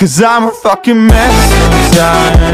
Cause I'm a fucking mess. sometimes